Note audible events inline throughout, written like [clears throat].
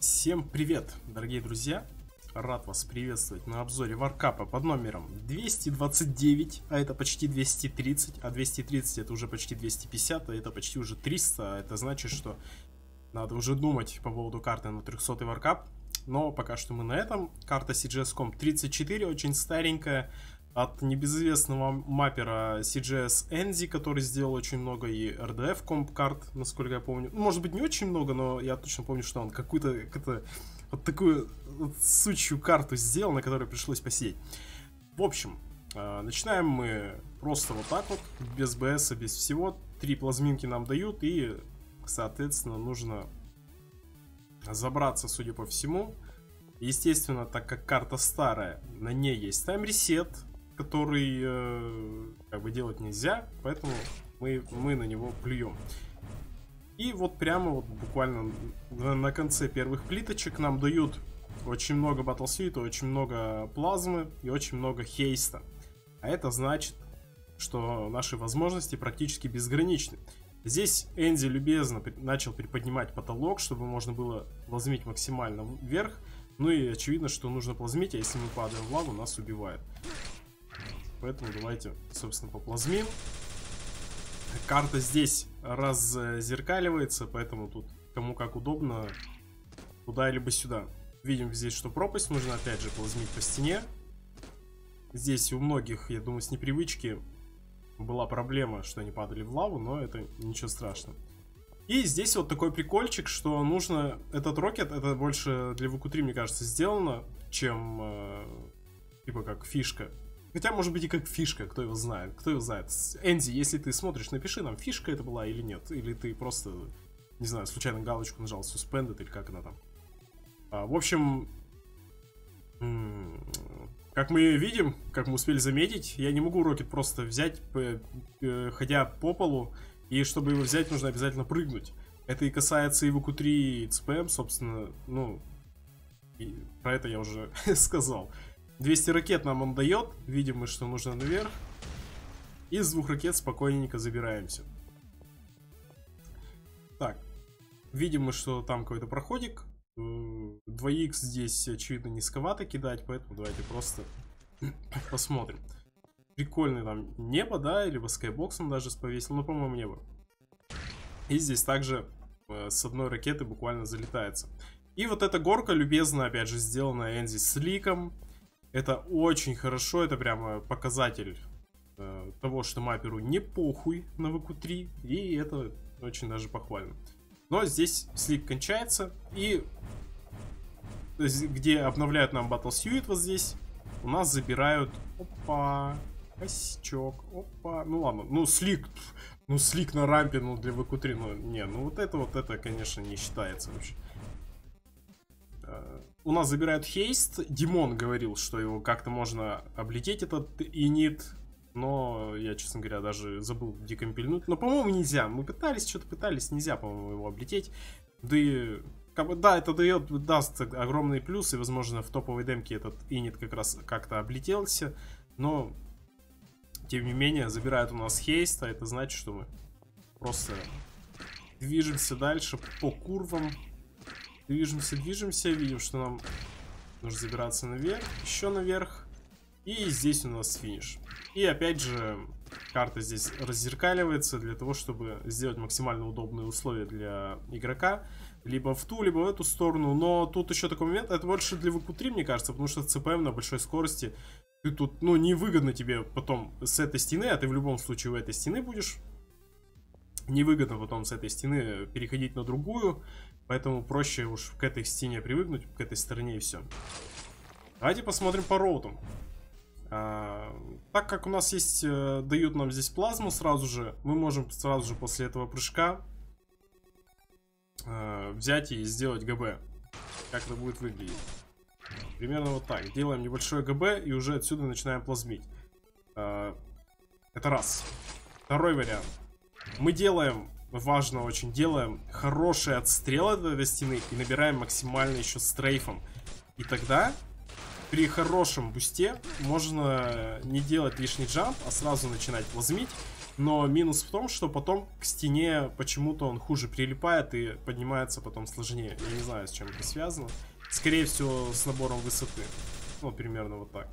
Всем привет, дорогие друзья! Рад вас приветствовать на обзоре варкапа под номером 229, а это почти 230, а 230 это уже почти 250, а это почти уже 300, а это значит, что надо уже думать по поводу карты на 300 варкап. Но пока что мы на этом. Карта CGS.com 34, очень старенькая, от небезызвестного маппера CGS Enzy, который сделал очень много и RDF комп карт, насколько я помню. Ну, может быть, не очень много, но я точно помню, что он какую-то какую вот такую вот сучью карту сделал, на которой пришлось посидеть. В общем, э, начинаем мы просто вот так вот, без БС, без всего. Три плазминки нам дают, и, соответственно, нужно забраться, судя по всему. Естественно, так как карта старая, на ней есть тайм-ресет, который э, как бы делать нельзя, поэтому мы, мы на него плюем. И вот прямо вот буквально на, на конце первых плиточек нам дают очень много батлсвита, очень много плазмы и очень много хейста. А это значит, что наши возможности практически безграничны. Здесь Энди любезно начал приподнимать потолок, чтобы можно было плазмить максимально вверх. Ну и очевидно, что нужно плазмить, а если мы падаем в лаву, нас убивает. Поэтому давайте, собственно, поплазмим. Карта здесь раззеркаливается, поэтому тут кому как удобно, туда либо сюда. Видим здесь, что пропасть нужно опять же плазмить по стене. Здесь у многих, я думаю, с непривычки была проблема, что они падали в лаву, но это ничего страшного. И здесь вот такой прикольчик, что нужно... Этот рокет, это больше для VQ3, мне кажется, сделано, чем... Э, типа как фишка. Хотя, может быть, и как фишка, кто его знает. Кто его знает. Энди, если ты смотришь, напиши нам, фишка это была или нет. Или ты просто, не знаю, случайно галочку нажал suspended, или как она там. А, в общем, как мы видим, как мы успели заметить, я не могу рокет просто взять, ходя по полу, и чтобы его взять, нужно обязательно прыгнуть. Это и касается и VQ3, и CPM, собственно, ну, и про это я уже [laughs] сказал. 200 ракет нам он дает. Видим мы, что нужно наверх. И с двух ракет спокойненько забираемся. Так. Видим мы, что там какой-то проходик. 2х здесь, очевидно, низковато кидать, поэтому давайте просто [coughs] посмотрим. Прикольный там небо, да, либо скайбоксом даже повесил, ну, по-моему, небо. И здесь также э, с одной ракеты буквально залетается. И вот эта горка любезно, опять же, сделана Энзи с ликом. Это очень хорошо, это прямо показатель э, того, что мапперу не похуй на ВК-3, и это очень даже похвально. Но здесь слик кончается, и где обновляют нам Battle Suite вот здесь, у нас забирают, опа, косячок, опа, ну ладно, ну слик, ну слик на рампе, ну для ВК-3, ну не, ну вот это вот это, конечно, не считается вообще. Э, у нас забирают хейст. Димон говорил, что его как-то можно облететь, этот инит. Но я, честно говоря, даже забыл декомпильнуть. Но, по-моему, нельзя. Мы пытались, что-то пытались, нельзя, по-моему, его облететь. Да и, как бы, да, это дает, даст огромные плюсы. Возможно, в топовой демке этот инит как раз как-то облетелся. Но, тем не менее, забирают у нас хейст, а это значит, что мы просто движемся дальше по курвам. Движемся, движемся, видим, что нам нужно забираться наверх, еще наверх. И здесь у нас финиш. И опять же, карта здесь раззеркаливается для того, чтобы сделать максимально удобные условия для игрока. Либо в ту, либо в эту сторону. Но тут еще такой момент, это больше для VQ3, мне кажется, потому что CPM на большой скорости. Ты тут, ну, невыгодно тебе потом с этой стены, а ты в любом случае у этой стены будешь. Невыгодно потом с этой стены переходить на другую. Поэтому проще уж к этой стене привыкнуть, к этой стороне и все. Давайте посмотрим по роутам. А, так как у нас есть, э, дают нам здесь плазму сразу же, мы можем сразу же после этого прыжка э, взять и сделать ГБ. Как это будет выглядеть. Примерно вот так. Делаем небольшое ГБ и уже отсюда начинаем плазмить. Э, это раз. Второй вариант. Мы делаем важно очень, делаем хороший отстрел от этой стены и набираем максимально еще стрейфом. И тогда при хорошем бусте можно не делать лишний джамп, а сразу начинать плазмить. Но минус в том, что потом к стене почему-то он хуже прилипает и поднимается потом сложнее. Я не знаю, с чем это связано. Скорее всего, с набором высоты. Ну, примерно вот так.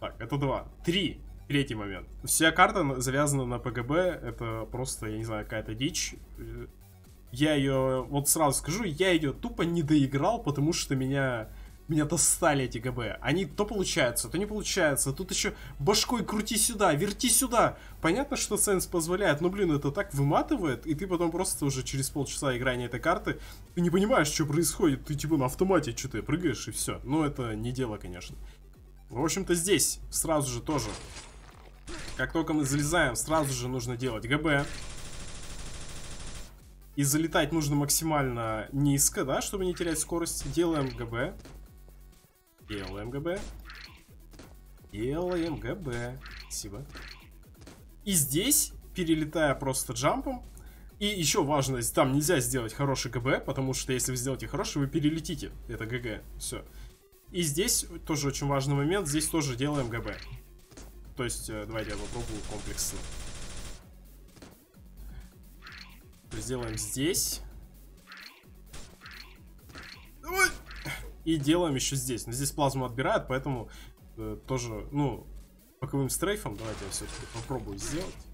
Так, это два. Три. Третий момент. Вся карта завязана на ПГБ. Это просто, я не знаю, какая-то дичь. Я ее, вот сразу скажу, я ее тупо не доиграл, потому что меня меня достали эти ГБ. Они то получается, то не получается. Тут еще башкой крути сюда, верти сюда. Понятно, что сенс позволяет, но, блин, это так выматывает, и ты потом просто уже через полчаса играния этой карты, ты не понимаешь, что происходит. Ты типа на автомате что-то прыгаешь и все. Но это не дело, конечно. В общем-то, здесь сразу же тоже. Как только мы залезаем, сразу же нужно делать ГБ. И залетать нужно максимально низко, да, чтобы не терять скорость. Делаем ГБ. Делаем ГБ. Делаем ГБ. Спасибо. И здесь, перелетая просто джампом, и еще важно, там нельзя сделать хороший ГБ, потому что если вы сделаете хороший, вы перелетите. Это ГГ. Все. И здесь тоже очень важный момент. Здесь тоже делаем ГБ. То есть, э, давайте я попробую комплексно. Сделаем здесь. Давай! И делаем еще здесь. Но здесь плазму отбирают, поэтому э, тоже, ну, боковым стрейфом. Давайте я все-таки попробую сделать.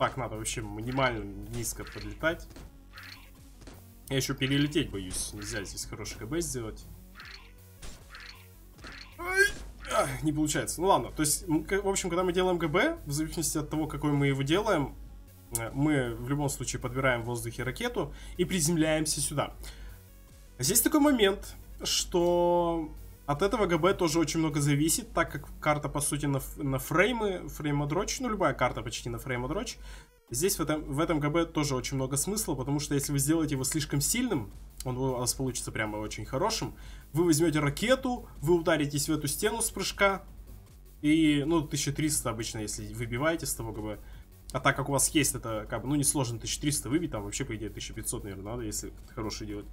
Так, надо вообще минимально низко подлетать. Я еще перелететь боюсь. Нельзя здесь хороший КБ сделать. Ай! А, не получается. Ну ладно. То есть, в общем, когда мы делаем ГБ, в зависимости от того, какой мы его делаем, э, мы в любом случае подбираем в воздухе ракету и приземляемся сюда. Здесь такой момент, что от этого ГБ тоже очень много зависит, так как карта, по сути, на, на фреймы, фреймодрочь, ну, любая карта почти на фреймодрочь. Здесь в этом, в этом ГБ тоже очень много смысла, потому что если вы сделаете его слишком сильным, он у вас получится прямо очень хорошим, вы возьмете ракету, вы ударитесь в эту стену с прыжка, и, ну, 1300 обычно, если выбиваете с того ГБ. А так как у вас есть это, как бы, ну, несложно 1300 выбить, там вообще, по идее, 1500, наверное, надо, если хороший делать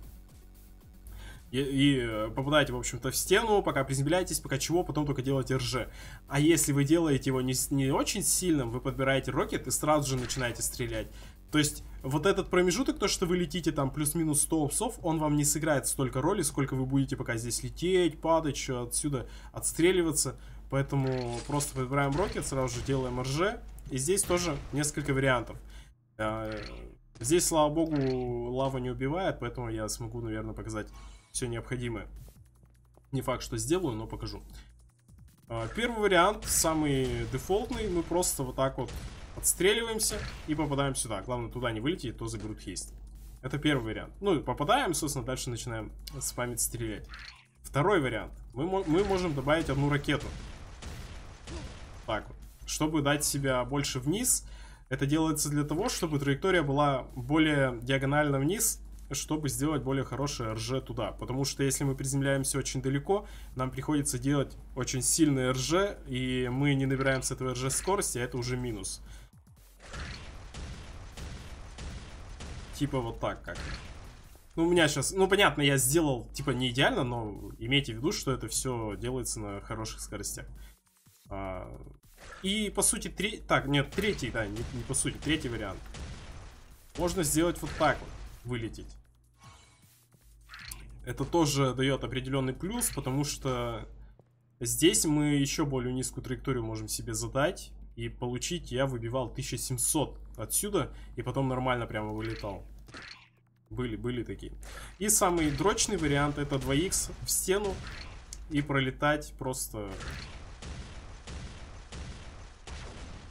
и, и э, попадаете, в общем-то, в стену, пока приземляетесь, пока чего, потом только делаете РЖ. А если вы делаете его не, не очень сильным, вы подбираете рокет и сразу же начинаете стрелять. То есть, вот этот промежуток, то, что вы летите там плюс-минус 100 опсов, он вам не сыграет столько роли, сколько вы будете пока здесь лететь, падать, отсюда отстреливаться. Поэтому просто подбираем рокет, сразу же делаем РЖ. И здесь тоже несколько вариантов. Э, здесь, слава богу, лава не убивает, поэтому я смогу, наверное, показать все необходимое. Не факт, что сделаю, но покажу. А, первый вариант, самый дефолтный, мы просто вот так вот отстреливаемся и попадаем сюда. Главное, туда не вылететь, то заберут хейст. Это первый вариант. Ну, и попадаем, собственно, дальше начинаем спамить, стрелять. Второй вариант. Мы, мы можем добавить одну ракету. Так вот. Чтобы дать себя больше вниз, это делается для того, чтобы траектория была более диагонально вниз, чтобы сделать более хорошее РЖ туда. Потому что если мы приземляемся очень далеко, нам приходится делать очень сильный РЖ, и мы не набираем с этого РЖ скорости, а это уже минус. Типа вот так как. Ну, у меня сейчас... Ну, понятно, я сделал, типа, не идеально, но имейте в виду, что это все делается на хороших скоростях. А, и, по сути, три... Так, нет, третий, да, не, не по сути, третий вариант. Можно сделать вот так вот вылететь. Это тоже дает определенный плюс, потому что здесь мы еще более низкую траекторию можем себе задать. И получить я выбивал 1700 отсюда, и потом нормально прямо вылетал. Были, были такие. И самый дрочный вариант это 2х в стену и пролетать просто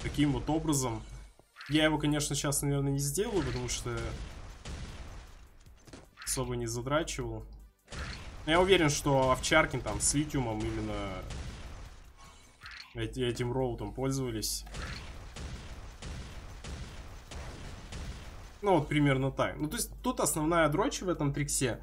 таким вот образом. Я его, конечно, сейчас, наверное, не сделаю, потому что особо не задрачивал. Я уверен, что Овчаркин там с литиумом именно этим роутом пользовались. Ну вот примерно так. Ну то есть тут основная дрочь в этом триксе.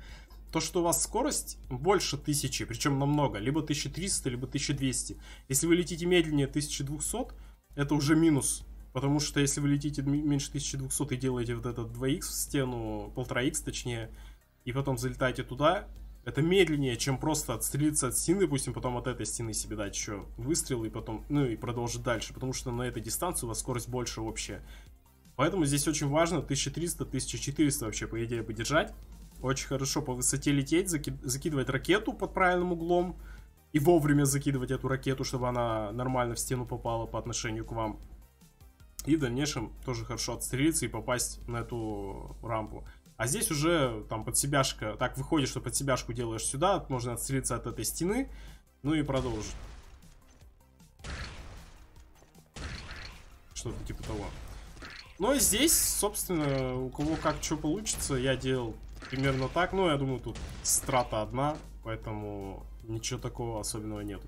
то, что у вас скорость больше 1000, причем намного, либо 1300, либо 1200. Если вы летите медленнее 1200, это уже минус. Потому что если вы летите меньше 1200 и делаете вот этот 2х в стену, 1,5х точнее, и потом залетаете туда, это медленнее, чем просто отстрелиться от стены, допустим, потом от этой стены себе дать еще выстрел и потом, ну и продолжить дальше, потому что на этой дистанции у вас скорость больше общая. Поэтому здесь очень важно 1300-1400 вообще, по идее, подержать. Очень хорошо по высоте лететь, заки закидывать ракету под правильным углом и вовремя закидывать эту ракету, чтобы она нормально в стену попала по отношению к вам. И в дальнейшем тоже хорошо отстрелиться и попасть на эту рампу. А здесь уже там под себяшка, так выходит, что под себяшку делаешь сюда, можно отстрелиться от этой стены, ну и продолжить. Что-то типа того. Но здесь, собственно, у кого как что получится, я делал примерно так. Ну, я думаю, тут страта одна, поэтому ничего такого особенного нету.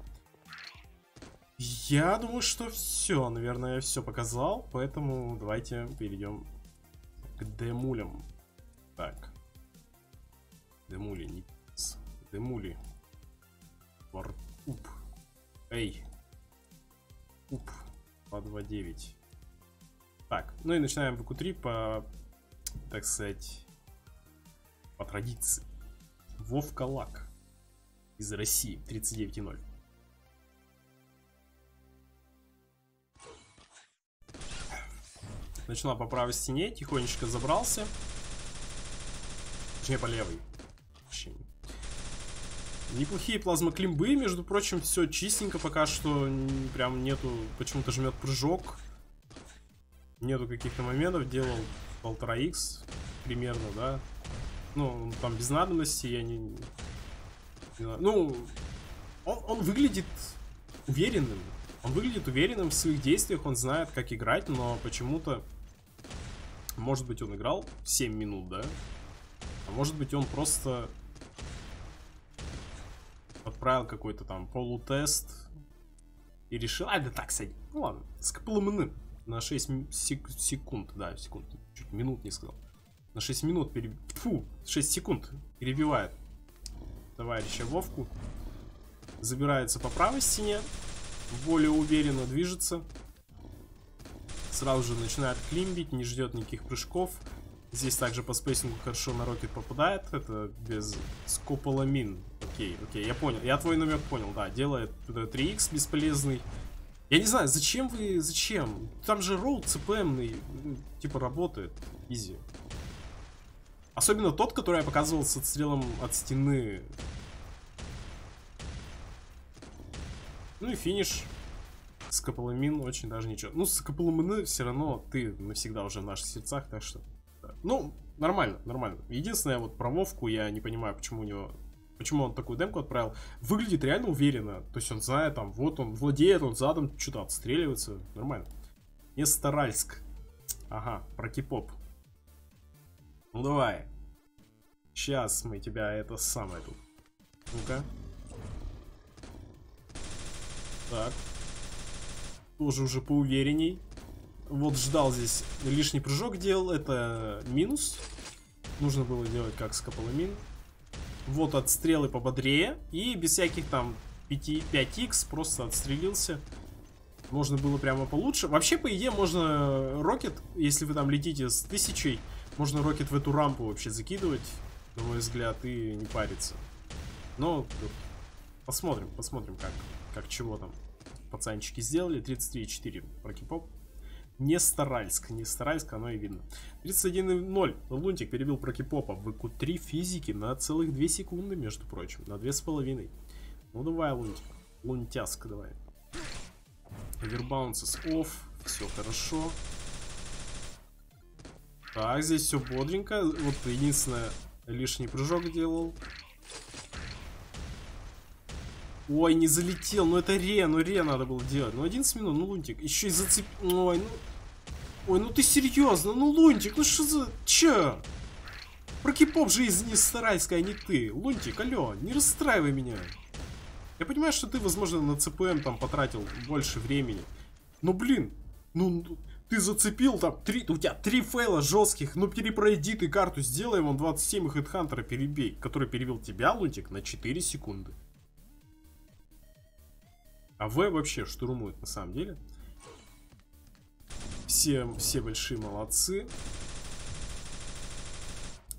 Я думаю, что все, наверное, я все показал, поэтому давайте перейдем к демулям. Так. Демули, не Демули. Вар... Уп. Эй. Уп. По 2.9. Так, ну и начинаем ВК-3 по, так сказать, по традиции. Вовка Лак из России, 39.0. Начала по правой стене, тихонечко забрался. Точнее, по левой. Вообще. Неплохие плазмоклимбы, между прочим, все чистенько пока что. Прям нету, почему-то жмет прыжок. Нету каких-то моментов, делал полтора x примерно, да. Ну, там без надобности, я не... не ну, он, он выглядит уверенным. Он выглядит уверенным в своих действиях, он знает, как играть, но почему-то может быть, он играл 7 минут, да? А может быть, он просто отправил какой-то там полутест и решил... А, да так, кстати, ну ладно, с КПЛМН на 6 сек секунд, да, секунд, чуть минут не сказал. На 6 минут, переб... Фу, 6 секунд перебивает товарища Вовку. Забирается по правой стене, более уверенно движется. Сразу же начинает климбить, не ждет никаких прыжков. Здесь также по spacing у хорошо на rocket попадает. Это без скополамин. Окей, окей, я понял. Я твой намек понял, да. Делает 3х бесполезный. Я не знаю, зачем вы... Зачем? Там же роут цпмный, типа, работает. Изи. Особенно тот, который я показывал с отстрелом от стены. Ну и финиш. Скополамин очень даже ничего. Ну, Скополамины все равно ты навсегда уже в наших сердцах, так что... Ну, нормально, нормально. Единственное, вот про Вовку я не понимаю, почему у него... Почему он такую демку отправил. Выглядит реально уверенно. То есть он знает, там, вот он владеет, он задом что-то отстреливается. Нормально. Несторальск. Ага, про кипоп. Ну давай. Сейчас мы тебя это самое тут. Ну-ка. Так тоже уже поуверенней. Вот ждал здесь лишний прыжок делал, это минус. Нужно было делать как с Каполамин. Вот отстрелы пободрее. И без всяких там 5, 5х просто отстрелился. Можно было прямо получше. Вообще, по идее, можно рокет, если вы там летите с тысячей, можно рокет в эту рампу вообще закидывать, на мой взгляд, и не париться. Но посмотрим, посмотрим, как, как чего там пацанчики сделали. 33,4 прокипоп. Не Старальск, не Старальск, оно и видно. 31.0. Лунтик перебил прокипопа в ИКУ-3 физики на целых 2 секунды, между прочим. На 2,5. Ну давай, Лунтик. Лунтяск давай. Овербаунсес офф. Все хорошо. Так, здесь все бодренько. Вот единственное, лишний прыжок делал. Ой, не залетел. Ну это ре, ну ре надо было делать. Ну 11 минут, ну лунтик. Еще и зацеп... Ой, ну... Ой, ну ты серьезно? Ну лунтик, ну что за... Че? Про кипоп же из не старайская, а не ты. Лунтик, алло, не расстраивай меня. Я понимаю, что ты, возможно, на ЦПМ там потратил больше времени. Но, блин, ну, ты зацепил там, три, у тебя три фейла жестких, ну перепройди ты карту, сделай вон 27 хедхантера перебей, который перебил тебя, Лунтик, на 4 секунды. А В вообще штурмует на самом деле. Все, все большие молодцы.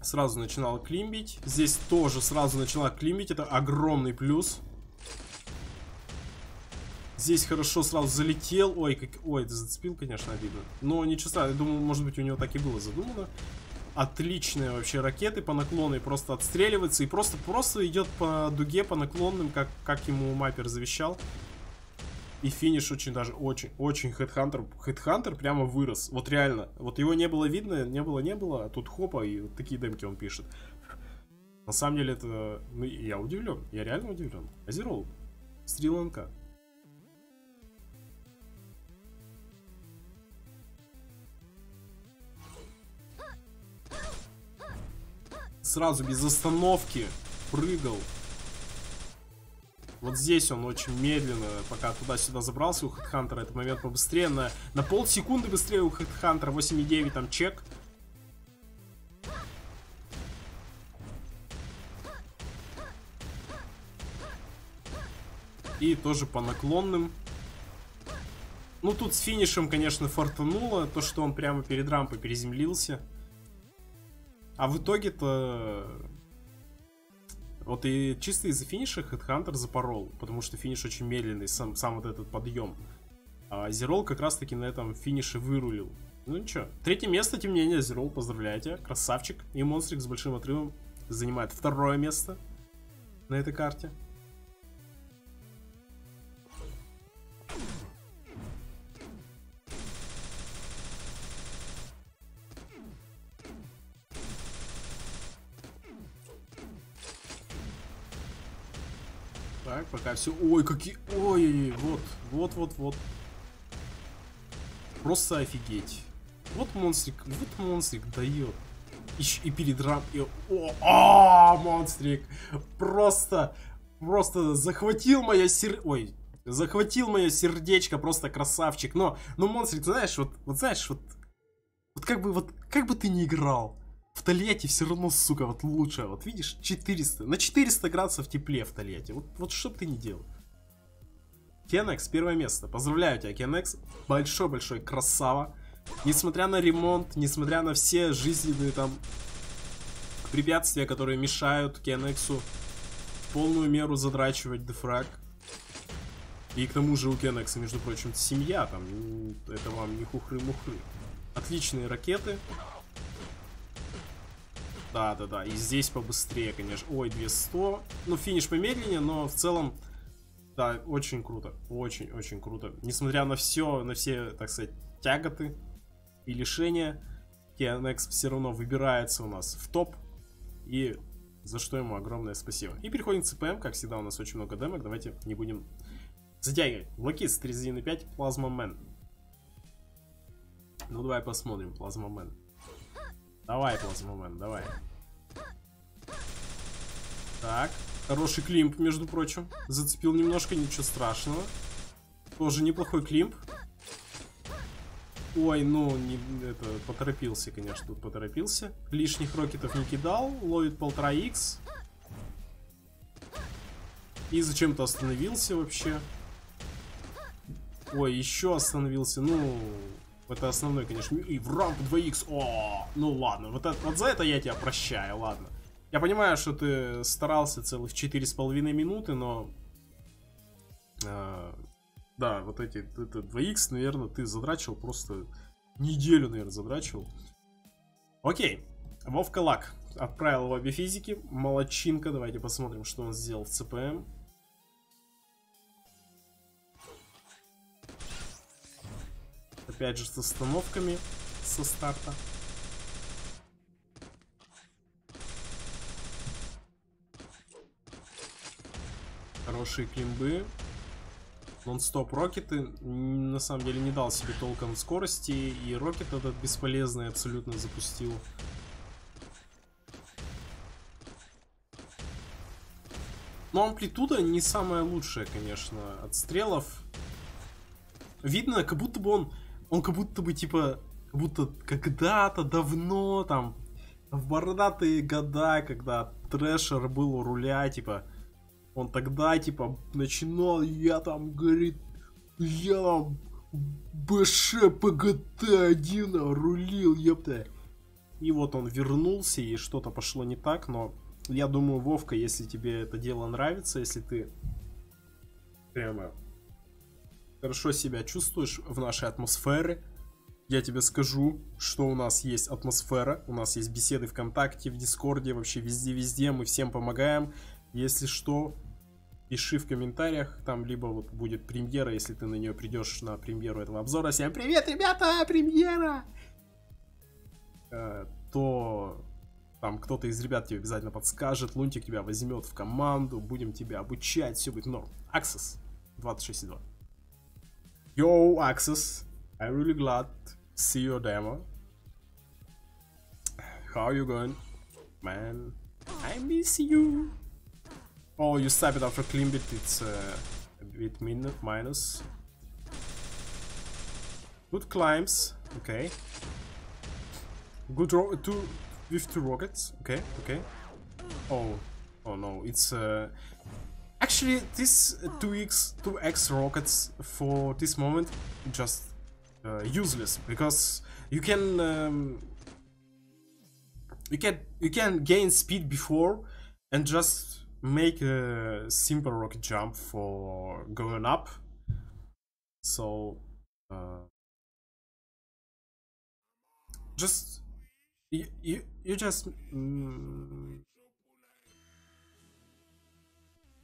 Сразу начинал климбить. Здесь тоже сразу начала климбить. Это огромный плюс. Здесь хорошо сразу залетел. Ой, как... Ой, это зацепил, конечно, обидно. Но ничего страшного. Я думаю, может быть, у него так и было задумано. Отличные вообще ракеты по наклону. Просто отстреливается. И просто, просто идет по дуге, по наклонным, как, как ему маппер завещал. И финиш очень даже, очень, очень хедхантер. Хедхантер прямо вырос. Вот реально. Вот его не было видно, не было, не было. А тут хопа, и вот такие демки он пишет. На самом деле это... Ну, я удивлен. Я реально удивлен. Азерол. Стреланка. Сразу без остановки прыгал. Вот здесь он очень медленно, пока туда-сюда забрался у Хедхантера, этот момент побыстрее, на, на полсекунды быстрее у Хедхантера, 8,9 там чек. И тоже по наклонным. Ну, тут с финишем, конечно, фортануло, то, что он прямо перед рампой переземлился. А в итоге-то вот и чисто из-за финиша Headhunter запорол, потому что финиш очень медленный, сам, сам вот этот подъем. А Зерол как раз-таки на этом финише вырулил. Ну ничего. Третье место, тем не менее, Зерол, поздравляйте. Красавчик. И Монстрик с большим отрывом занимает второе место на этой карте. Так, пока все... Ой, какие... Ой, вот, вот, вот, вот. Просто офигеть. Вот монстрик, вот монстрик дает. И, и перед. И... О, а, монстрик! Просто, просто захватил мое сер... Ой, захватил мое сердечко, просто красавчик. Но, но монстрик, знаешь, вот, вот знаешь, вот... Вот как бы, вот, как бы ты не играл, в Тольятти все равно, сука, вот лучше. Вот видишь, 400. На 400 градусов теплее в Тольятти. Вот, вот что бы ты ни делал. Кенекс, первое место. Поздравляю тебя, Кенекс. Большой-большой красава. Несмотря на ремонт, несмотря на все жизненные там препятствия, которые мешают Кенексу в полную меру задрачивать дефраг. И к тому же у Кенекса, между прочим, семья там. Это вам не хухры-мухры. Отличные ракеты. Да, да, да. И здесь побыстрее, конечно. Ой, 200. Ну, финиш помедленнее, но в целом, да, очень круто. Очень-очень круто. Несмотря на все, на все, так сказать, тяготы и лишения, KNX все равно выбирается у нас в топ. И за что ему огромное спасибо. И переходим к CPM. Как всегда, у нас очень много демок. Давайте не будем затягивать. Блокист 3.1.5, Плазма Мэн. Ну, давай посмотрим, Плазма Мэн. Давай, Плазмомен, давай. Так, хороший климп, между прочим. Зацепил немножко, ничего страшного. Тоже неплохой климп. Ой, ну, не, это, поторопился, конечно, тут поторопился. Лишних рокетов не кидал, ловит полтора икс. И зачем-то остановился вообще. Ой, еще остановился, ну, это основной, конечно. И в рамку 2х. О, ну ладно. Вот, это, вот за это я тебя прощаю, ладно. Я понимаю, что ты старался целых 4,5 минуты, но... Э, да, вот эти... Это 2х, наверное, ты задрачивал просто... Неделю, наверное, задрачивал. Окей. Вовка Лак отправил в обе физики. Молодчинка. Давайте посмотрим, что он сделал в ЦПМ. Опять же с остановками со старта. Хорошие климбы. Нон-стоп рокеты. На самом деле не дал себе толком скорости. И рокет этот бесполезный абсолютно запустил. Но амплитуда не самая лучшая, конечно, от стрелов. Видно, как будто бы он он как будто бы, типа, как будто когда-то давно, там, в бородатые года, когда Трэшер был у руля, типа, он тогда, типа, начинал, я там, говорит, я там БШ ПГТ-1 рулил, ёпта. И вот он вернулся, и что-то пошло не так, но я думаю, Вовка, если тебе это дело нравится, если ты прямо хорошо себя чувствуешь в нашей атмосфере, я тебе скажу, что у нас есть атмосфера, у нас есть беседы ВКонтакте, в Дискорде, вообще везде-везде, мы всем помогаем. Если что, пиши в комментариях, там либо вот будет премьера, если ты на нее придешь на премьеру этого обзора. Всем привет, ребята, премьера! Э, то там кто-то из ребят тебе обязательно подскажет, Лунтик тебя возьмет в команду, будем тебя обучать, все будет норм. Access 26.2. Yo, Axis. I'm really glad to see your demo. How are you going? Man, I miss you. Oh, you step it after clean bit, it's uh, a bit min minus. Good climbs, okay. Good ro two with two rockets, okay, okay. Oh, oh no, it's uh, actually this 2x 2x rockets for this moment just uh, useless because you can um, you can you can gain speed before and just make a simple rocket jump for going up. So uh, just you you, you just mm,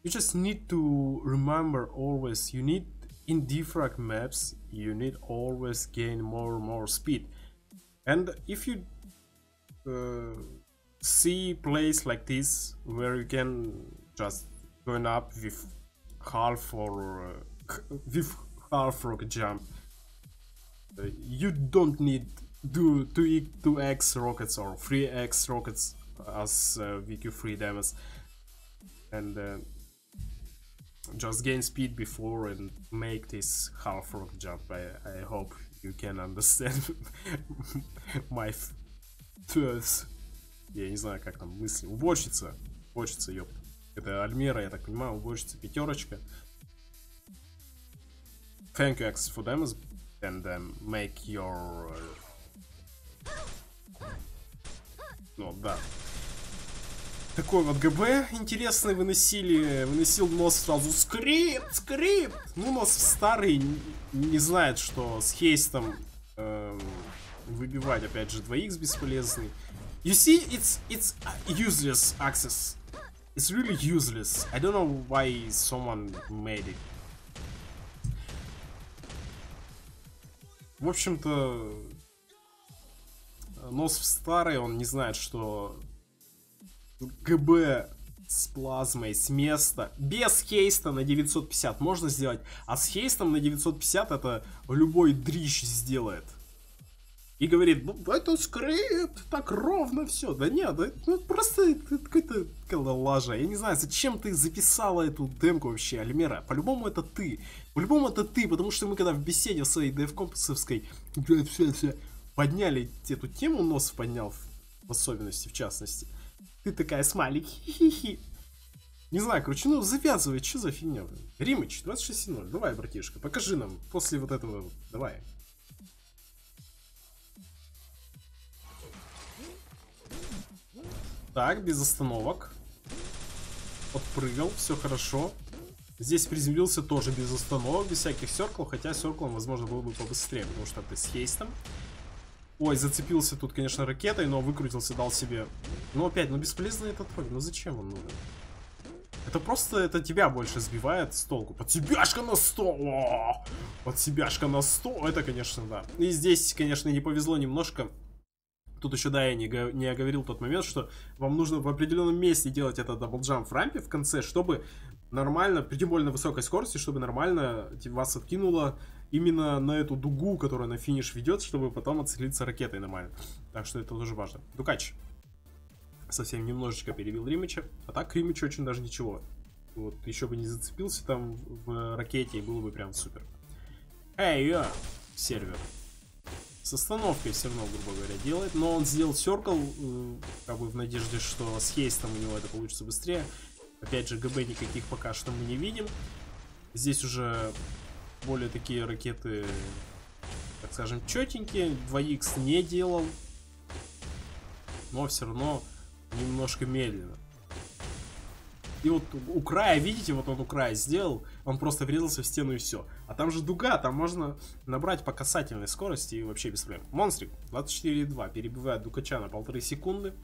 you just need to remember always you need in defrag maps you need always gain more and more speed. And if you uh, see place like this where you can just going up with half or uh, [laughs] with half rocket jump uh, you don't need do 2 2x rockets or 3x rockets as uh, VQ3 demos and uh, just gain speed before and make this half rock jump. I, I hope you can understand [laughs] my thoughts. Я не знаю, как там мысли. Уборщица. Уборщица, ёпта. Это Альмера, я так понимаю, уборщица пятерочка. Thank you, X, for them and um, make your... Ну, да, Такой вот ГБ интересный выносили. Выносил нос сразу скрипт, скрипт. Ну, нос старый не, знает, что с хейстом э, выбивать, опять же, 2х бесполезный. You see, it's, it's useless access. It's really useless. I don't know why someone made it. В общем-то, нос в старый, он не знает, что ГБ с плазмой с места без хейста на 950 можно сделать, а с хейстом на 950 это любой дрищ сделает. И говорит, ну это скрипт, так ровно все. Да нет, да, ну, просто какой-то лажа. Я не знаю, зачем ты записала эту демку вообще, Альмера. По-любому это ты. По-любому это ты, потому что мы когда в беседе своей девкомпсовской подняли эту тему, нос поднял в особенности, в частности. Ты такая смайлик, хи-хи-хи. Не знаю, короче, ну завязывай, что за фигня? Римыч, 26.0, давай, братишка, покажи нам после вот этого, давай. Так, без остановок. Подпрыгал, все хорошо. Здесь приземлился тоже без остановок, без всяких серклов, хотя серклом, возможно, было бы побыстрее, потому что ты с хейстом. Ой, зацепился тут, конечно, ракетой, но выкрутился, дал себе. Ну, опять, ну бесполезно этот твой. Ну зачем он нужен? Это просто, это тебя больше сбивает с толку. Под себяшка на 100! О! Под себяшка на 100! Это, конечно, да. И здесь, конечно, не повезло немножко. Тут еще, да, я не, не оговорил тот момент, что вам нужно в определенном месте делать этот double jump в рампе в конце, чтобы нормально, при тем более на высокой скорости, чтобы нормально вас откинуло именно на эту дугу, которая на финиш ведет, чтобы потом отцелиться ракетой нормально. Так что это тоже важно. Дукач совсем немножечко перебил Римича, а так Римич очень даже ничего. Вот, еще бы не зацепился там в ракете, и было бы прям супер. Эй, я, сервер. С остановкой все равно, грубо говоря, делает. Но он сделал Circle, э, как бы в надежде, что с хейстом у него это получится быстрее. Опять же, ГБ никаких пока что мы не видим. Здесь уже более такие ракеты, так скажем, четенькие. 2х не делал. Но все равно немножко медленно. И вот у края, видите, вот он у края сделал, он просто врезался в стену и все. А там же дуга, там можно набрать по касательной скорости и вообще без проблем. Монстрик 24.2 перебивает Дукача на полторы секунды.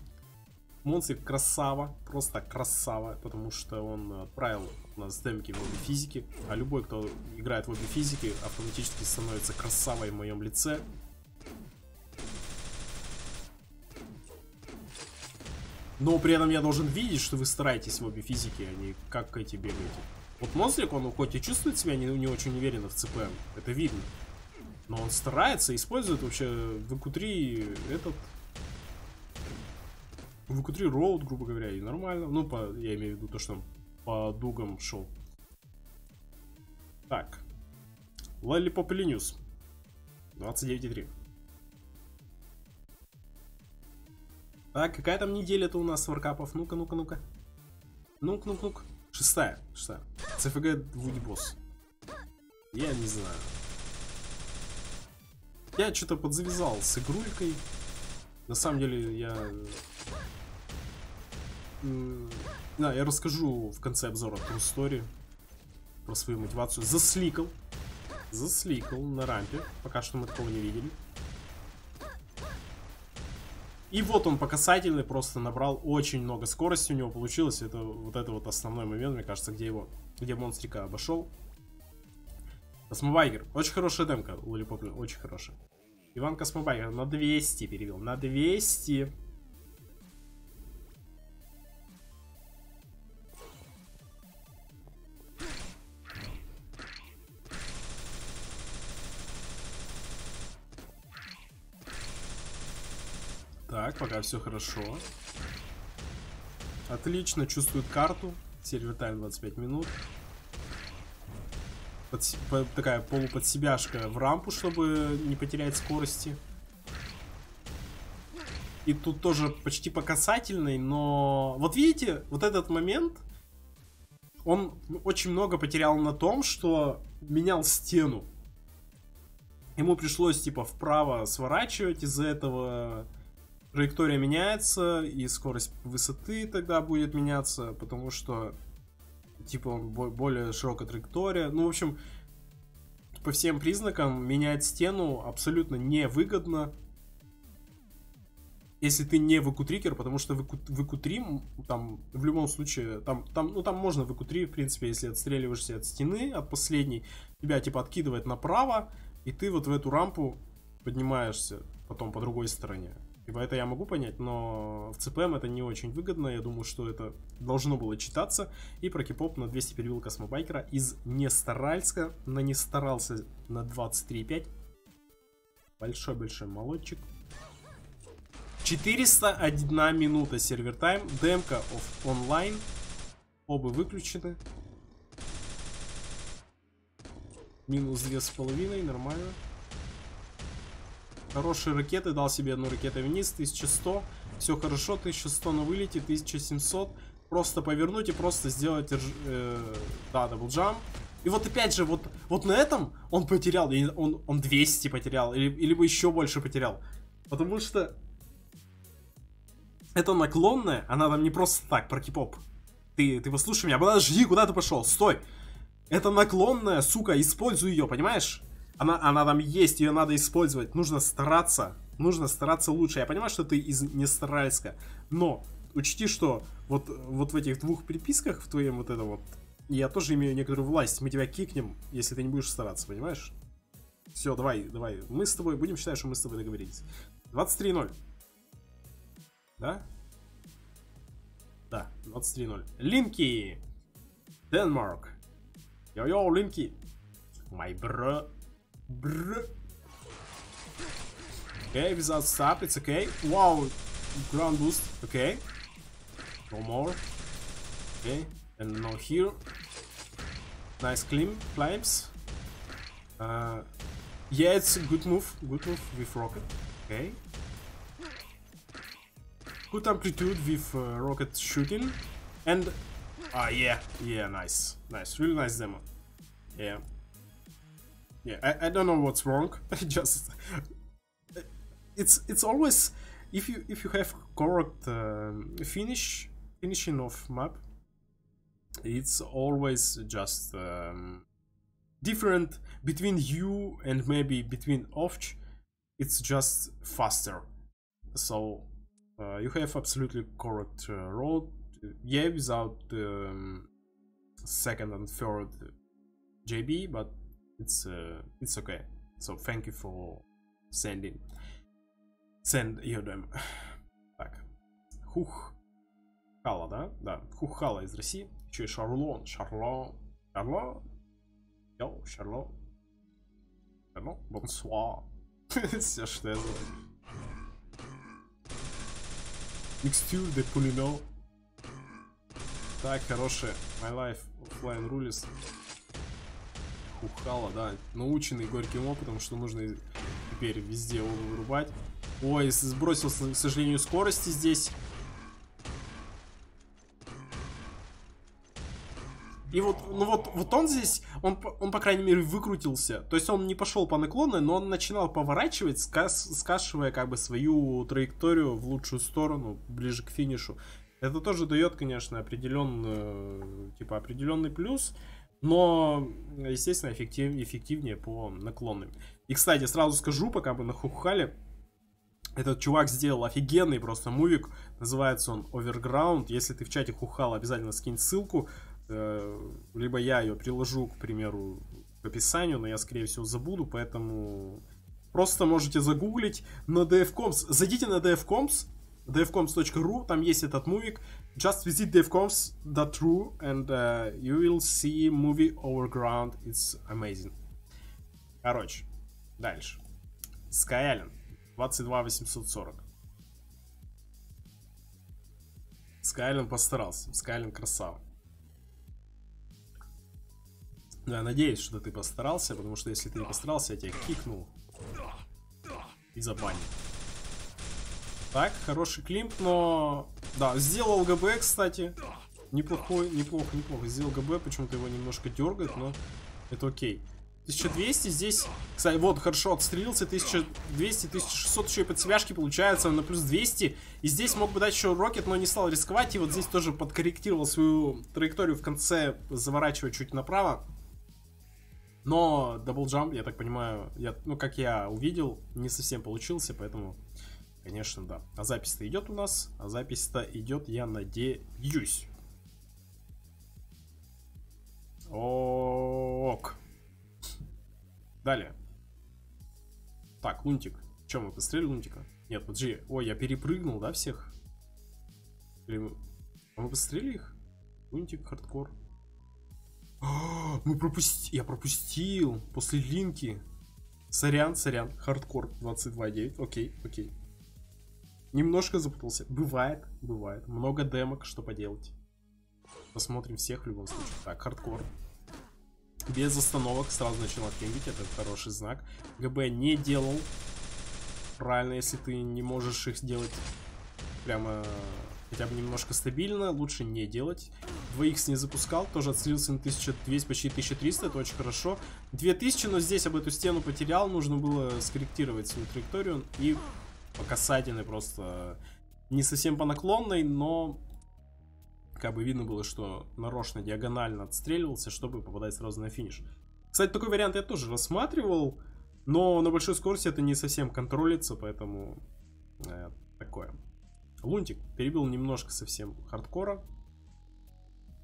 Монстрик красава, просто красава, потому что он отправил у нас демки в обе физики. А любой, кто играет в обе физики, автоматически становится красавой в моем лице. Но при этом я должен видеть, что вы стараетесь в обе физики, а не как эти бегаете. Вот Монстрик, он хоть и чувствует себя не, не очень уверенно в ЦПМ, это видно. Но он старается, использует вообще VQ3 этот... VQ3 роуд, грубо говоря, и нормально. Ну, по, я имею в виду то, что по дугам шел. Так. Lollipop Linus. 29,3. Так, какая там неделя-то у нас варкапов? Ну-ка, ну-ка, ну-ка. Ну-ка, ну-ка, ну-ка. Шестая, шестая. ЦФГ Вуди Босс. Я не знаю. Я что-то подзавязал с игрулькой. На самом деле, я... Да, я расскажу в конце обзора True Story про свою мотивацию. Засликал. Засликал на рампе. Пока что мы такого не видели. И вот он по касательной просто набрал очень много скорости у него получилось. Это вот это вот основной момент, мне кажется, где его, где монстрика обошел. Космобайкер. Очень хорошая демка, Лолипоп, очень хорошая. Иван Космобайкер на 200 перевел, на 200. Все хорошо. Отлично, чувствует карту. Сервер тайм 25 минут. Под, по, такая полуподсебяшка в рампу, чтобы не потерять скорости. И тут тоже почти по касательной, но... Вот видите, вот этот момент, он очень много потерял на том, что менял стену. Ему пришлось, типа, вправо сворачивать из-за этого траектория меняется, и скорость высоты тогда будет меняться, потому что, типа, более широкая траектория. Ну, в общем, по всем признакам менять стену абсолютно невыгодно, если ты не выкутрикер, потому что выкутри, там, в любом случае, там, там, ну, там можно выкутри, в принципе, если отстреливаешься от стены, от последней, тебя, типа, откидывает направо, и ты вот в эту рампу поднимаешься потом по другой стороне. Типа это я могу понять, но в CPM это не очень выгодно. Я думаю, что это должно было читаться. И про кипоп на 200 перевел Космобайкера из Нестаральска. На не старался на 23,5. Большой-большой молодчик. 401 минута сервер тайм. Демка онлайн. Оба выключены. Минус 2,5, нормально. Хорошие ракеты, дал себе одну ракету вниз, 1100. Все хорошо, 1100 на вылете, 1700. Просто повернуть и просто сделать, э, да, double jump. И вот опять же, вот, вот на этом он потерял, он, он 200 потерял, или, или бы еще больше потерял. Потому что это наклонная, она там не просто так, про кипоп. Ты, ты послушай меня, подожди, куда ты пошел, стой. Это наклонная, сука, используй ее, понимаешь? Она, она там есть, ее надо использовать. Нужно стараться. Нужно стараться лучше. Я понимаю, что ты из Нестральска. Но учти, что вот, вот в этих двух приписках, в твоем вот это вот, я тоже имею некоторую власть. Мы тебя кикнем, если ты не будешь стараться, понимаешь? Все, давай, давай. Мы с тобой, будем считать, что мы с тобой договорились. 23-0. Да? Да, 23-0. Линки! Денмарк. Йо-йо, Линки. My bro. Okay, without stop, it's okay. Wow, ground boost, okay. No more. Okay, and now here. Nice climb, climbs. Uh, Yeah, it's a good move. Good move with rocket. Okay. Good amplitude with uh, rocket shooting. And... Ah, yeah. Yeah, nice. Nice. Really nice demo. Yeah. Yeah, I, I don't know what's wrong. [laughs] Just... It's it's always... If you if you have correct uh, finish finishing of map, it's always just um, different between you and maybe between Ovch. It's just faster. So uh, you have absolutely correct uh, road. Yeah, without um, second and third JB, but it's uh, it's okay. So thank you for sending send your them. [sighs] Так. Хух. Хала, да? Да. Хухала из России. Еще и Шарлон. Шарлон. Шарлон. Йоу, Шарлон. Шарлон. Бонсуа. [laughs] Все, что я знаю. Микстюр де Пулино. Так, хорошая. My Life Offline Rules. Хухала, да. Наученный горьким опытом, что нужно теперь везде его вырубать. Ой, сбросил, к сожалению, скорости здесь. И вот, ну вот, вот он здесь, он, он, по крайней мере, выкрутился. То есть он не пошел по наклонной, но он начинал поворачивать, скас, скашивая как бы свою траекторию в лучшую сторону, ближе к финишу. Это тоже дает, конечно, определенный, типа, определенный плюс, но, естественно, эффектив, эффективнее по наклонным. И, кстати, сразу скажу, пока мы нахухали, этот чувак сделал офигенный просто мувик, называется он Overground. Если ты в чате хухал, обязательно скинь ссылку. Э, либо я ее приложу, к примеру, к описанию, но я, скорее всего, забуду, поэтому просто можете загуглить на DFComs. Зайдите на DFComs, dfcoms.ru, там есть этот мувик. Just visit dfcoms.ru and uh, you will see movie Overground. It's amazing. Короче, дальше. Sky Island. 22 840. Sky постарался. Sky красава. Ну, я надеюсь, что ты постарался, потому что если ты не постарался, я тебя кикнул. И забанил. Так, хороший climb, но... Да, сделал ГБ, кстати. Неплохой, неплохо, неплохо. Сделал ГБ, почему-то его немножко дергает, но это окей. 1200 здесь... Кстати, вот, хорошо отстрелился. 1200, 1600 еще и подсвяжки получается на плюс 200. И здесь мог бы дать еще rocket, но не стал рисковать. И вот здесь тоже подкорректировал свою траекторию в конце, заворачивая чуть направо. Но double jump, я так понимаю, я, ну, как я увидел, не совсем получился, поэтому, конечно, да. А запись-то идет у нас, а запись-то идет, я надеюсь. Ок. Далее. Так, Лунтик. Чем мы пострелили Лунтика? Нет, подожди. Ой, я перепрыгнул, да, всех? Или. А мы пострелили их? Лунтик, хардкор. Мы пропустили. Я пропустил. После линки. Сорян, сорян. Хардкор 22.9. Окей, окей. Немножко запутался. Бывает, бывает. Много демок, что поделать. Посмотрим всех в любом случае. Так, хардкор. Без остановок сразу начал кембить. Это хороший знак. ГБ не делал. Правильно, если ты не можешь их сделать прямо хотя бы немножко стабильно, лучше не делать. 2х не запускал, тоже отслился на 1200, почти 1300, это очень хорошо. 2000, но здесь об эту стену потерял, нужно было скорректировать свою траекторию. И по касательной просто не совсем по наклонной, но как бы видно было, что нарочно диагонально отстреливался, чтобы попадать сразу на финиш. Кстати, такой вариант я тоже рассматривал, но на большой скорости это не совсем контролится, поэтому э, такое. Лунтик перебил немножко совсем хардкора.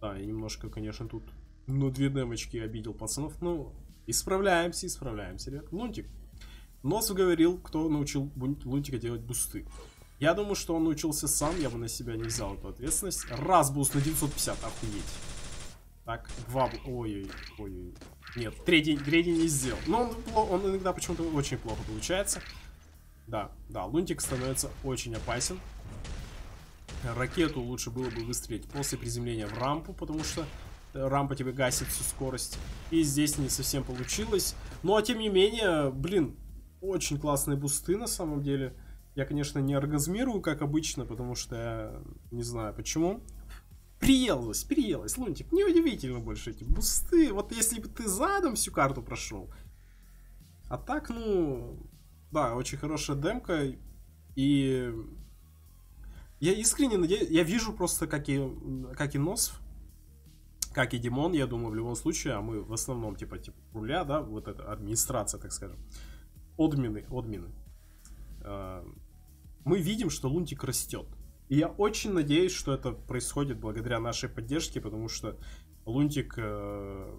Да, я немножко, конечно, тут ну, две демочки обидел пацанов. Ну, исправляемся, исправляемся, ребят. Лунтик. Нос говорил, кто научил Лунтика делать бусты. Я думаю, что он научился сам, я бы на себя не взял эту ответственность. Раз буст на 950, охуеть. Так, два... Ой-ой-ой. ой. Нет, третий, третий не сделал. Но он, он иногда почему-то очень плохо получается. Да, да, Лунтик становится очень опасен. Ракету лучше было бы выстрелить после приземления в рампу, потому что рампа тебе гасит всю скорость. И здесь не совсем получилось. Ну, а тем не менее, блин, очень классные бусты на самом деле. Я, конечно, не оргазмирую, как обычно, потому что я не знаю почему. Приелось, приелось, Лунтик. Неудивительно больше эти бусты. Вот если бы ты задом всю карту прошел. А так, ну... Да, очень хорошая демка. И... Я искренне надеюсь... Я вижу просто, как и, как и Носф, как и Димон, я думаю, в любом случае, а мы в основном, типа, типа руля, да, вот эта администрация, так скажем. Админы, админы. А, мы видим, что Лунтик растет. И я очень надеюсь, что это происходит благодаря нашей поддержке, потому что Лунтик э,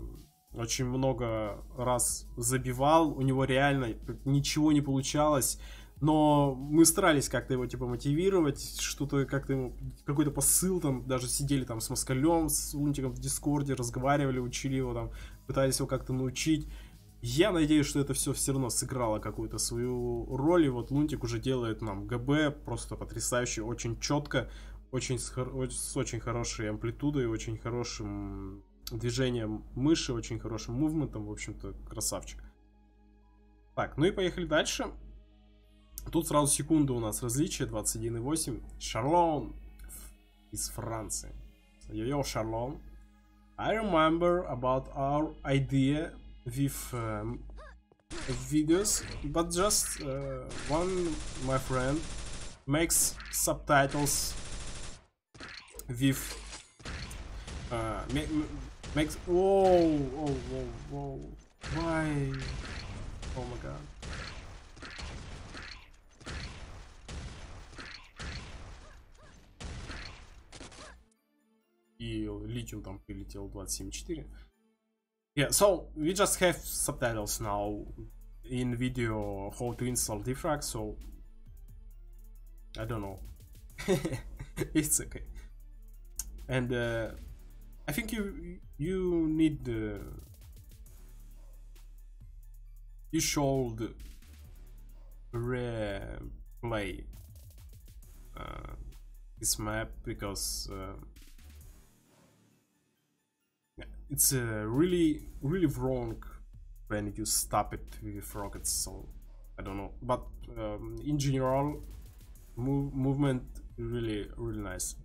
очень много раз забивал, у него реально ничего не получалось, но мы старались как-то его типа мотивировать, что-то как-то ему, какой-то посыл там, даже сидели там с Москалем, с Лунтиком в Дискорде, разговаривали, учили его там, пытались его как-то научить. Я надеюсь, что это все все равно сыграло какую-то свою роль, и вот Лунтик уже делает нам ГБ просто потрясающе, очень четко, очень с, с очень хорошей амплитудой, очень хорошим движением мыши, очень хорошим мувментом, в общем-то, красавчик. Так, ну и поехали дальше. Тут сразу секунду у нас различие, 21,8. Шарлон из Франции. Yo-yo, Шарлон. I remember about our idea with um, videos, but just uh, one my friend makes subtitles with uh, make, makes whoa whoa whoa whoa why oh my god и литиум там прилетел 27.4 yeah, so we just have subtitles now in video how to install defrag, so I don't know. [laughs] it's okay. And uh, I think you you need uh, you should replay uh, this map because uh, it's uh, really really wrong when you stop it with rockets so I don't know but um, in general move, movement really really nice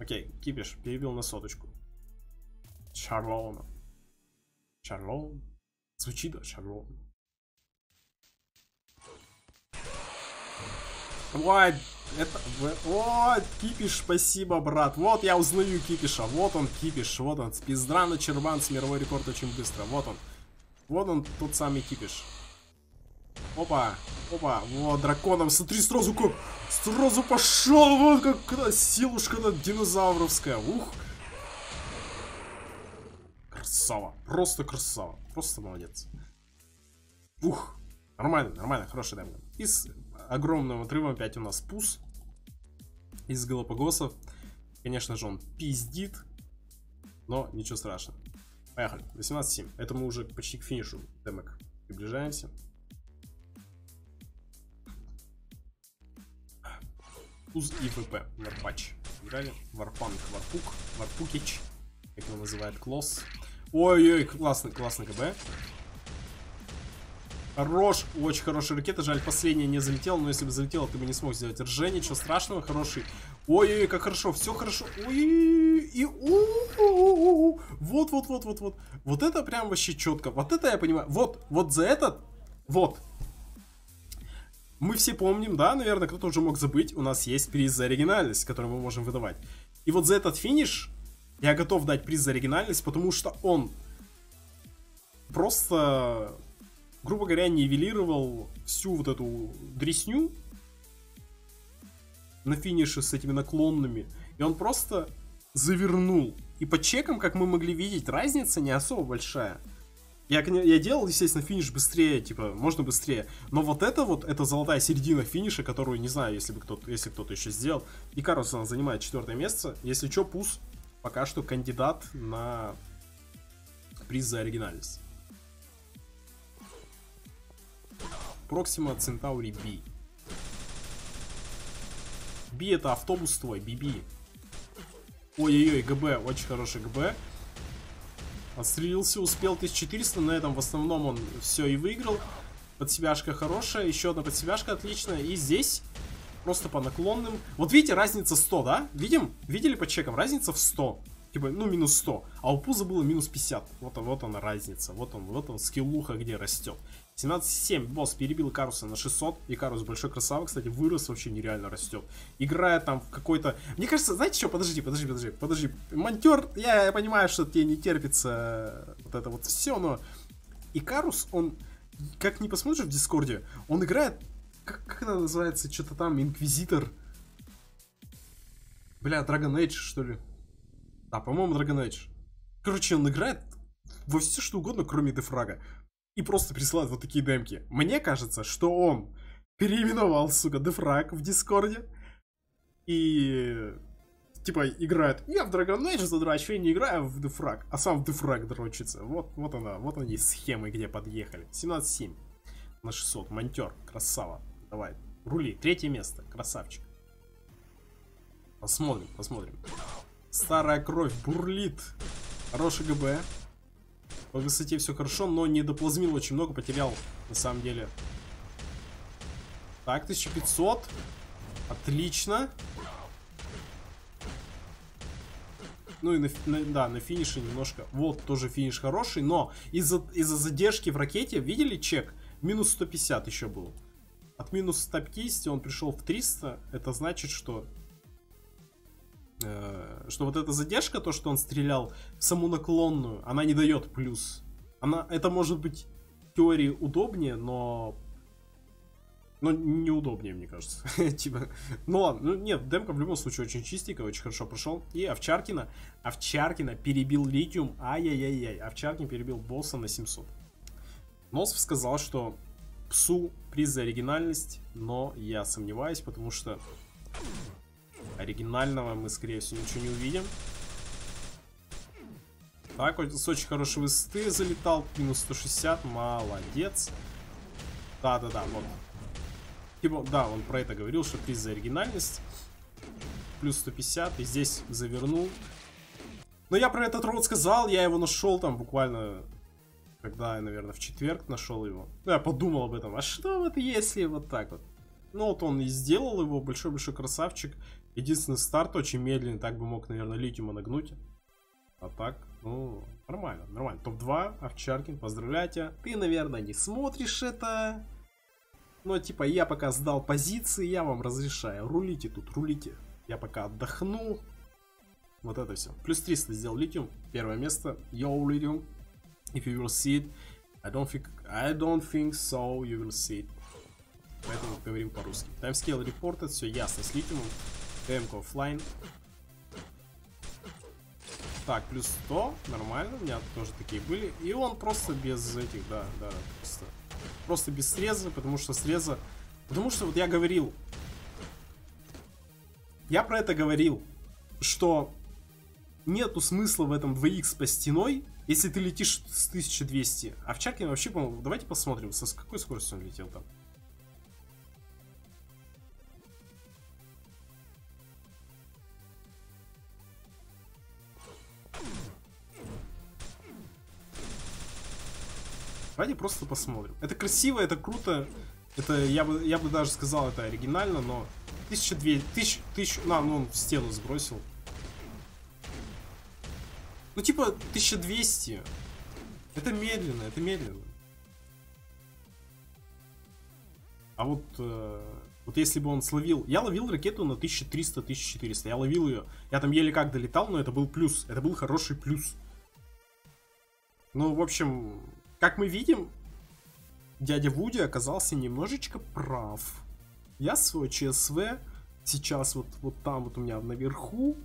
окей okay, кипиш перебил на соточку Шарлона Шарлон звучит да Шарлон Ой, это... О, Кипиш, спасибо, брат. Вот я узнаю Кипиша. Вот он, Кипиш. Вот он. Спиздрана Черванс. Мировой рекорд очень быстро. Вот он. Вот он, тот самый Кипиш. Опа. Опа. Вот, драконом. Смотри, сразу как... Сразу пошел. Вот как силушка-то динозавровская. Ух. Красава. Просто красава. Просто молодец. Ух. Нормально, нормально. Хороший демка. Из огромным отрывом опять у нас пус из Галапагосов. Конечно же, он пиздит, но ничего страшного. Поехали. 18-7. Это мы уже почти к финишу демок приближаемся. Туз и ВП. Варпач. Играли. Варпанк, Варпук, Варпукич. Как его называют, Клосс. Ой-ой, классный, классный КБ. Хорош, очень хорошая ракета. Жаль, последняя не залетела, но если бы залетела, ты бы не смог сделать ржение. Ничего страшного, хороший. Ой-ой, как хорошо, все хорошо. Ой, и вот, вот, вот, вот, вот. Вот это прям вообще четко. Вот это я понимаю. Вот, вот за этот, вот. Мы все помним, да, наверное, кто-то уже мог забыть. У нас есть приз за оригинальность, который мы можем выдавать. И вот за этот финиш я готов дать приз за оригинальность, потому что он просто грубо говоря, нивелировал всю вот эту дресню на финише с этими наклонными. И он просто завернул. И по чекам, как мы могли видеть, разница не особо большая. Я, я делал, естественно, финиш быстрее, типа, можно быстрее. Но вот это вот, это золотая середина финиша, которую, не знаю, если бы кто-то, если кто-то еще сделал. И Карлсон занимает четвертое место. Если что, Пус пока что кандидат на приз за оригинальность. Proxima Centauri B. B это автобус твой, BB. Ой-ой-ой, ГБ, очень хороший ГБ. Отстрелился, успел 1400, на этом в основном он все и выиграл. Подсебяшка хорошая, еще одна подсебяшка отличная. И здесь просто по наклонным. Вот видите, разница 100, да? Видим? Видели по чекам? Разница в 100. Типа, ну, минус 100. А у Пуза было минус 50. Вот, вот она разница. Вот он, вот он, скиллуха где растет. 17-7. Босс перебил Каруса на 600. И Карус большой красава, кстати, вырос вообще нереально растет. Играет там в какой-то... Мне кажется, знаете что? Подожди, подожди, подожди, подожди. Монтер, я, понимаю, что тебе не терпится вот это вот все, но... И Карус, он как не посмотришь в Дискорде, он играет, как, как это называется, что-то там, Инквизитор. Бля, Dragon Age, что ли? Да, по-моему, Dragon Age. Короче, он играет во все что угодно, кроме дефрага. И просто присылает вот такие демки. Мне кажется, что он переименовал, сука, дефраг в Дискорде. И типа, играет, я в Dragon Age задрачу, я не играю в Дефраг, а сам в Дефраг дрочится. Вот, вот она, вот они схемы, где подъехали. 17-7 на 600, монтер, красава. Давай, рули, третье место, красавчик. Посмотрим, посмотрим. Старая кровь бурлит. Хороший ГБ. По высоте все хорошо, но не доплазмил очень много, потерял на самом деле. Так, 1500. Отлично. Ну и на, на, да, на финише немножко. Вот, тоже финиш хороший, но из-за из задержки в ракете, видели чек? Минус 150 еще был. От минус 150 он пришел в 300. Это значит, что... Э, что вот эта задержка, то, что он стрелял в саму наклонную, она не дает плюс. Она, это может быть в теории удобнее, но но неудобнее, мне кажется. [laughs] типа, ну ладно, ну нет, демка в любом случае очень чистенькая, очень хорошо прошел. И Овчаркина, Овчаркина перебил Литиум, ай-яй-яй-яй, Овчаркин перебил босса на 700. Носов сказал, что псу приз за оригинальность, но я сомневаюсь, потому что оригинального мы, скорее всего, ничего не увидим. Так, с очень хорошей высоты залетал, минус 160, молодец. Да-да-да, вот, Типа, да, он про это говорил, что приз за оригинальность. Плюс 150, и здесь завернул. Но я про этот рот сказал, я его нашел там буквально, когда я, наверное, в четверг нашел его. Ну, я подумал об этом, а что вот если вот так вот? Ну, вот он и сделал его, большой-большой красавчик. Единственный старт очень медленный, так бы мог, наверное, литиума нагнуть. А так, ну, нормально, нормально. Топ-2, Овчаркин, поздравляю тебя. Ты, наверное, не смотришь это. Но типа я пока сдал позиции, я вам разрешаю. Рулите тут, рулите. Я пока отдохну. Вот это все. Плюс 300 сделал литиум. Первое место. Yo, литиум. If you will see it. I don't think, I don't think so you will see it. Поэтому говорим по-русски. Timescale reported, все ясно с литиумом. ТМК оффлайн. Так, плюс 100, нормально, у меня тоже такие были. И он просто без этих, да, да, просто Просто без среза, потому что среза... Потому что вот я говорил... Я про это говорил, что нету смысла в этом 2х по стеной, если ты летишь с 1200. А в Чаркине вообще, по-моему, давайте посмотрим, со с какой скоростью он летел там. Давайте просто посмотрим. Это красиво, это круто. Это, я бы, я бы даже сказал, это оригинально, но... 1200, тысяч, тысяч, на, ну он в стену сбросил. Ну типа 1200. Это медленно, это медленно. А вот, э, вот если бы он словил... Я ловил ракету на 1300-1400, я ловил ее. Я там еле как долетал, но это был плюс. Это был хороший плюс. Ну, в общем, как мы видим, дядя Вуди оказался немножечко прав. Я свой ЧСВ сейчас вот, вот там вот у меня наверху.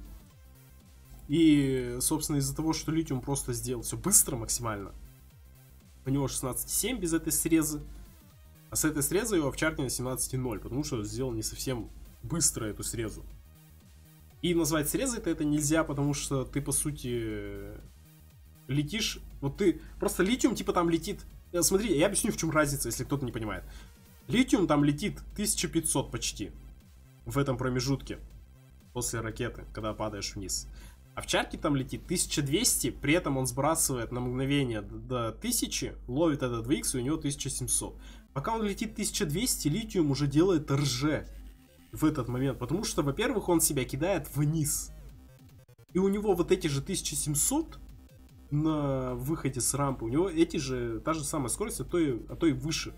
И, собственно, из-за того, что Литиум просто сделал все быстро максимально. У него 16.7 без этой срезы. А с этой срезы его овчарки на 17.0, потому что сделал не совсем быстро эту срезу. И назвать срезой это, это нельзя, потому что ты, по сути, летишь, вот ты, просто литиум типа там летит, э, смотри, я объясню в чем разница, если кто-то не понимает. Литиум там летит 1500 почти в этом промежутке после ракеты, когда падаешь вниз. А в чарке там летит 1200, при этом он сбрасывает на мгновение до 1000, ловит этот 2х, и у него 1700. Пока он летит 1200, литиум уже делает РЖ в этот момент. Потому что, во-первых, он себя кидает вниз. И у него вот эти же 1700 на выходе с рампы, у него эти же, та же самая скорость, а то и, а то и выше.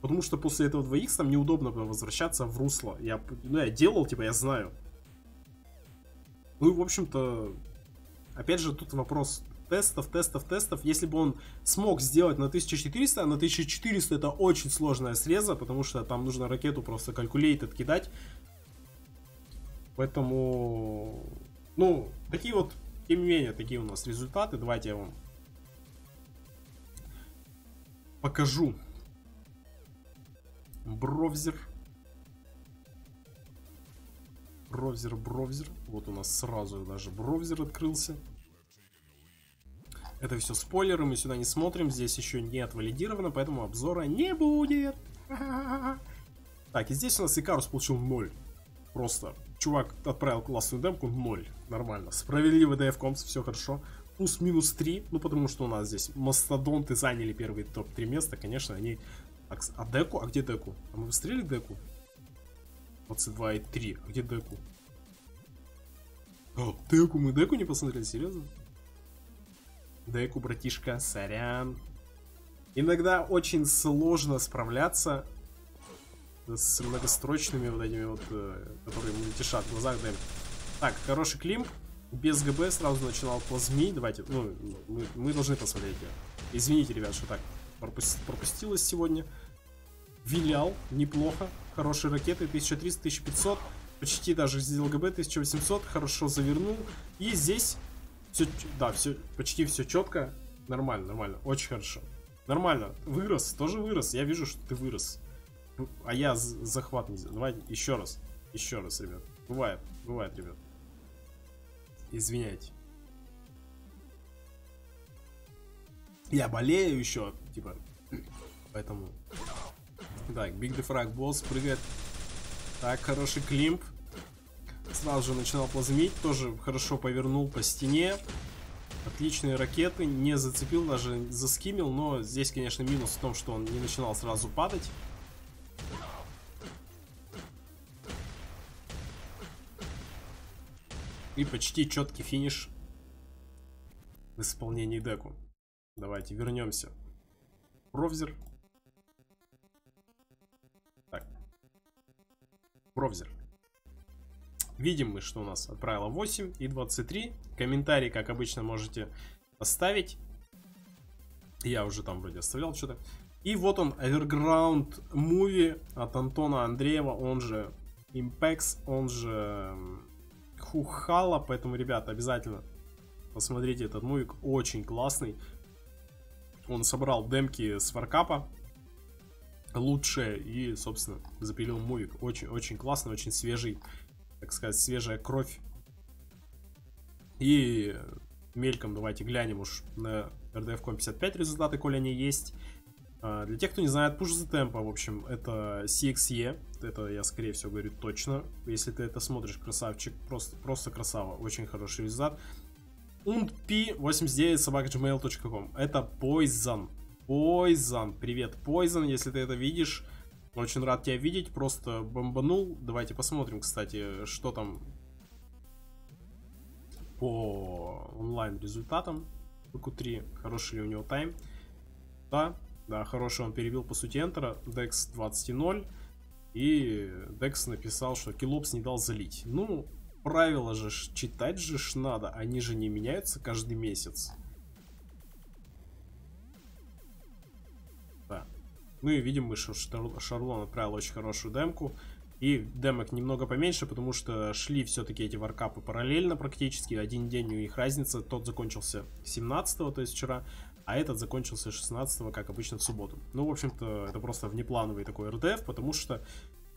Потому что после этого 2х там неудобно возвращаться в русло. Я, ну, я делал, типа, я знаю. Ну и, в общем-то, опять же, тут вопрос тестов, тестов, тестов. Если бы он смог сделать на 1400, а на 1400 это очень сложная среза, потому что там нужно ракету просто калькулейтед кидать. Поэтому, ну, такие вот, тем не менее, такие у нас результаты. Давайте я вам покажу. Бровзер. Бровзер, бровзер. Вот у нас сразу даже бровзер открылся. Это все спойлеры, мы сюда не смотрим, здесь еще не отвалидировано, поэтому обзора не будет. [laughs] Так, и здесь у нас Икарус получил 0. Просто чувак отправил классную демку 0. Нормально. Справедливый DF Comps, все хорошо. Плюс минус 3, ну потому что у нас здесь мастодонты заняли первые топ-3 места, конечно, они... А деку? А где деку? А мы выстрелили деку? 22 и 3. А где деку? О, деку, мы деку не посмотрели, серьезно? Деку, братишка, сорян. Иногда очень сложно справляться с многострочными вот этими вот, э, которые мультишат в глазах даем. Так, хороший клим. Без ГБ сразу начинал плазмить. Давайте, ну, мы, мы должны посмотреть ее. Извините, ребят, что так пропустилось сегодня. Вилял, неплохо. Хорошие ракеты, 1300-1500. Почти даже сделал ГБ 1800. Хорошо завернул. И здесь все, да, все, почти все четко. Нормально, нормально. Очень хорошо. Нормально. Вырос, тоже вырос. Я вижу, что ты вырос. А я захват не сделал. Давай еще раз. Еще раз, ребят. Бывает, бывает, ребят. Извиняйте. Я болею еще, типа. [clears throat] Поэтому. Так, Big Defrag Босс прыгает. Так, хороший климп. Сразу же начинал плазмить, тоже хорошо повернул по стене. Отличные ракеты, не зацепил, даже заскимил, но здесь, конечно, минус в том, что он не начинал сразу падать. И почти четкий финиш в исполнении деку. Давайте вернемся. Провзер. Так. Провзер. Видим мы, что у нас отправило 8 и 23. Комментарий, как обычно, можете оставить. Я уже там вроде оставлял что-то. И вот он, Everground Movie от Антона Андреева, он же Impex, он же Хухала. Поэтому, ребята, обязательно посмотрите этот мувик, очень классный. Он собрал демки с фаркапа лучшие и, собственно, запилил мувик. Очень-очень классный, очень свежий так сказать, свежая кровь. И мельком давайте глянем уж на RDF.com 55 результаты, коли они есть. А, для тех, кто не знает, Push the Tempo, в общем, это CXE. Это я, скорее всего, говорю точно. Если ты это смотришь, красавчик, просто, просто красава. Очень хороший результат. undp89 собакagmail.com Это Poison. Poison. Привет, Poison, если ты это видишь. Очень рад тебя видеть, просто бомбанул. Давайте посмотрим, кстати, что там по онлайн результатам. q3, хороший ли у него тайм. Да, да, хороший он перебил по сути энтера. Dex 20.0. И Dex написал, что Килопс не дал залить. Ну, правила же читать же ж надо. Они же не меняются каждый месяц. Ну и видим мы, что Шарлон отправил очень хорошую демку. И демок немного поменьше, потому что шли все-таки эти варкапы параллельно практически. Один день у них разница. Тот закончился 17 то есть вчера, а этот закончился 16 как обычно в субботу. Ну, в общем-то, это просто внеплановый такой РДФ, потому что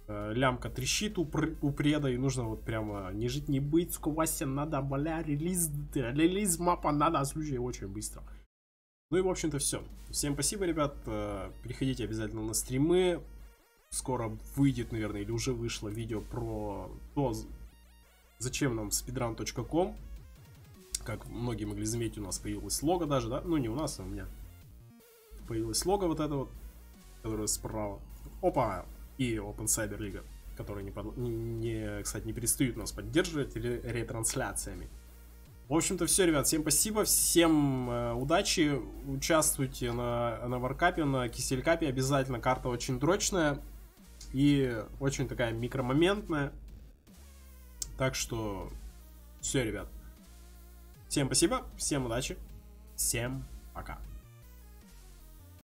э, лямка трещит у, пр у преда, и нужно вот прямо не жить, не быть, сука, Вася, надо, бля, релиз, релиз мапа надо, слушай, очень быстро. Ну и, в общем-то, все. Всем спасибо, ребят. Э, приходите обязательно на стримы. Скоро выйдет, наверное, или уже вышло видео про то, зачем нам speedrun.com. Как многие могли заметить, у нас появилось лого даже, да? Ну, не у нас, а у меня. Появилось лого вот это вот, которое справа. Опа! И Open Cyber League, который, не, не, кстати, не перестают нас поддерживать ретрансляциями. В общем-то, все, ребят. Всем спасибо, всем э, удачи. Участвуйте на, на варкапе, на киселькапе. Обязательно карта очень дрочная и очень такая микромоментная. Так что все, ребят. Всем спасибо, всем удачи, всем пока.